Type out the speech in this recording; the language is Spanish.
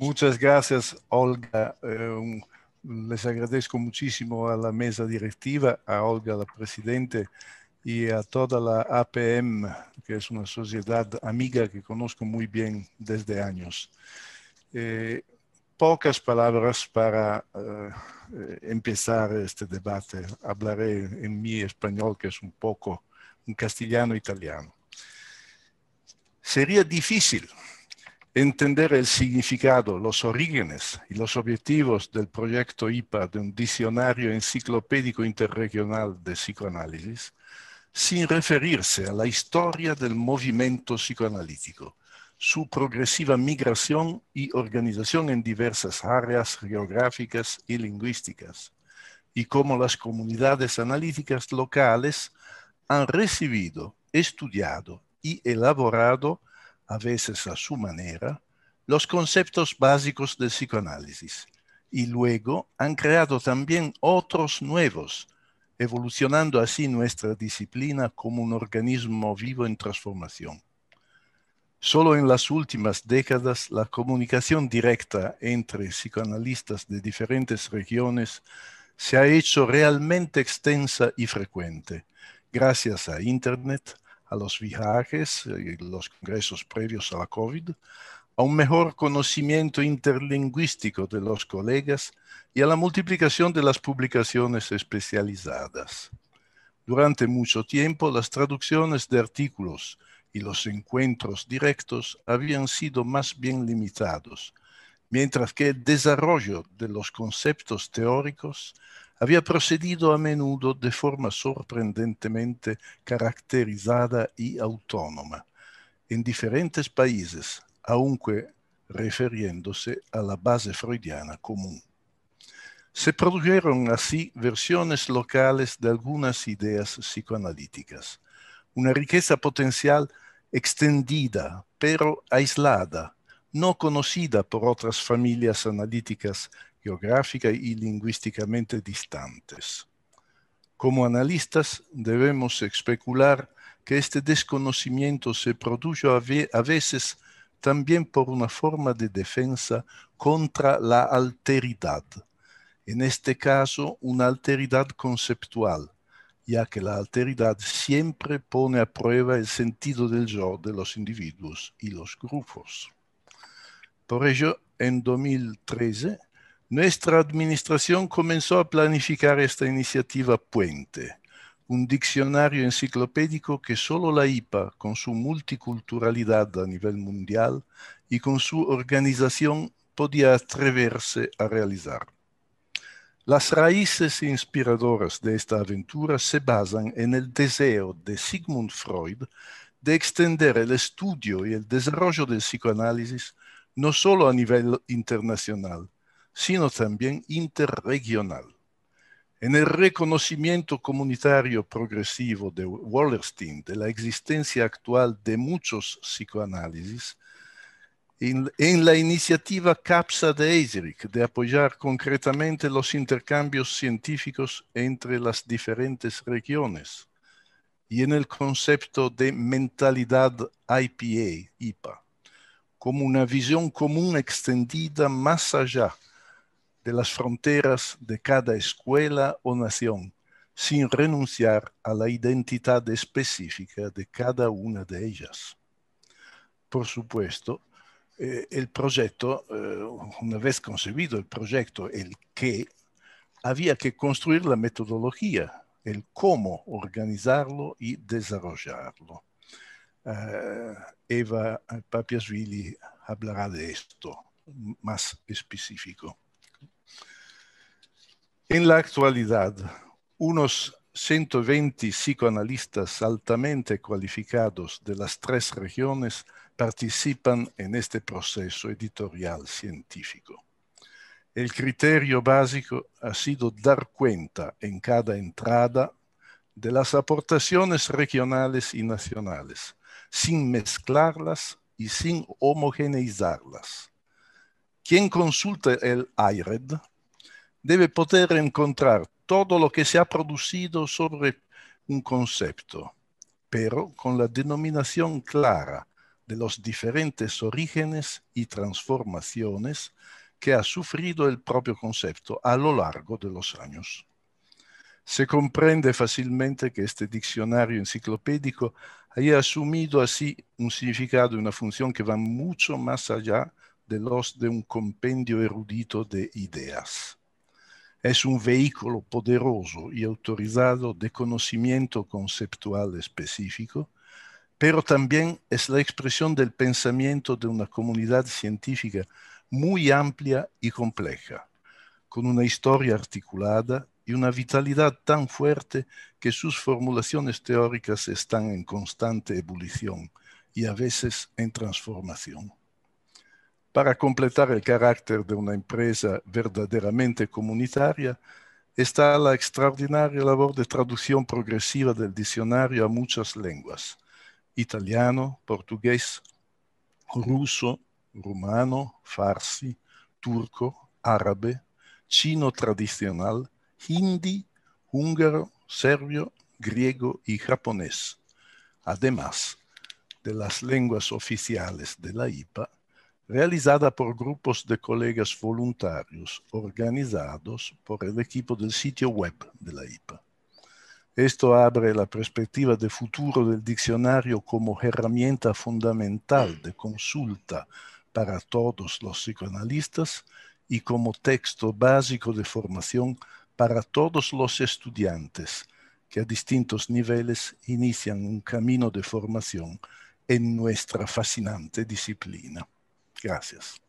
Muchas gracias, Olga. Eh, les agradezco muchísimo a la mesa directiva, a Olga, la presidente, y a toda la APM, que es una sociedad amiga que conozco muy bien desde años. Eh, pocas palabras para eh, empezar este debate. Hablaré en mi español, que es un poco un castellano italiano. Sería difícil entender el significado, los orígenes y los objetivos del proyecto IPA de un diccionario enciclopédico interregional de psicoanálisis sin referirse a la historia del movimiento psicoanalítico, su progresiva migración y organización en diversas áreas geográficas y lingüísticas, y cómo las comunidades analíticas locales han recibido, estudiado y elaborado a veces a su manera, los conceptos básicos del psicoanálisis y luego han creado también otros nuevos, evolucionando así nuestra disciplina como un organismo vivo en transformación. Solo en las últimas décadas la comunicación directa entre psicoanalistas de diferentes regiones se ha hecho realmente extensa y frecuente, gracias a Internet, a los viajes y los congresos previos a la COVID, a un mejor conocimiento interlingüístico de los colegas y a la multiplicación de las publicaciones especializadas. Durante mucho tiempo, las traducciones de artículos y los encuentros directos habían sido más bien limitados, mientras que el desarrollo de los conceptos teóricos había procedido a menudo de forma sorprendentemente caracterizada y autónoma en diferentes países, aunque refiriéndose a la base freudiana común. Se produjeron así versiones locales de algunas ideas psicoanalíticas, una riqueza potencial extendida, pero aislada, no conocida por otras familias analíticas geográfica y lingüísticamente distantes. Como analistas debemos especular que este desconocimiento se produjo a veces también por una forma de defensa contra la alteridad, en este caso una alteridad conceptual, ya que la alteridad siempre pone a prueba el sentido del yo de los individuos y los grupos. Por ello, en 2013, nuestra administración comenzó a planificar esta iniciativa Puente, un diccionario enciclopédico que solo la IPA, con su multiculturalidad a nivel mundial y con su organización, podía atreverse a realizar. Las raíces inspiradoras de esta aventura se basan en el deseo de Sigmund Freud de extender el estudio y el desarrollo del psicoanálisis no solo a nivel internacional, sino también interregional. En el reconocimiento comunitario progresivo de Wallerstein de la existencia actual de muchos psicoanálisis, en, la iniciativa CAPSA de Eiseric de apoyar concretamente los intercambios científicos entre las diferentes regiones, y en el concepto de mentalidad IPA, IPA, como una visión común extendida más allá de las fronteras de cada escuela o nación, sin renunciar a la identidad específica de cada una de ellas. Por supuesto, eh, el proyecto, eh, una vez concebido el proyecto, el qué, había que construir la metodología, el cómo organizarlo y desarrollarlo. Uh, Eva Papiasvili hablará de esto más específico. En la actualidad, unos 120 psicoanalistas altamente cualificados de las tres regiones participan en este proceso editorial científico. El criterio básico ha sido dar cuenta en cada entrada de las aportaciones regionales y nacionales, sin mezclarlas y sin homogeneizarlas. Quien consulta el IRED debe poder encontrar todo lo que se ha producido sobre un concepto, pero con la denominación clara, de los diferentes orígenes y transformaciones que ha sufrido el propio concepto a lo largo de los años. Se comprende fácilmente que este diccionario enciclopédico haya asumido así un significado y una función que van mucho más allá de los de un compendio erudito de ideas. Es un vehículo poderoso y autorizado de conocimiento conceptual específico, pero también es la expresión del pensamiento de una comunidad científica muy amplia y compleja, con una historia articulada y una vitalidad tan fuerte que sus formulaciones teóricas están en constante ebullición y a veces en transformación. Para completar el carácter de una empresa verdaderamente comunitaria, está la extraordinaria labor de traducción progresiva del diccionario a muchas lenguas, italiano, portugués, ruso, rumano, farsi, turco, árabe, chino tradicional, hindi, húngaro, serbio, griego y japonés, además de las lenguas oficiales de la IPA, realizada por grupos de colegas voluntarios organizados por el equipo del sitio web de la IPA. Esto abre la perspectiva de futuro del diccionario como herramienta fundamental de consulta para todos los psicoanalistas y como texto básico de formación para todos los estudiantes que a distintos niveles inician un camino de formación en nuestra fascinante disciplina. Gracias.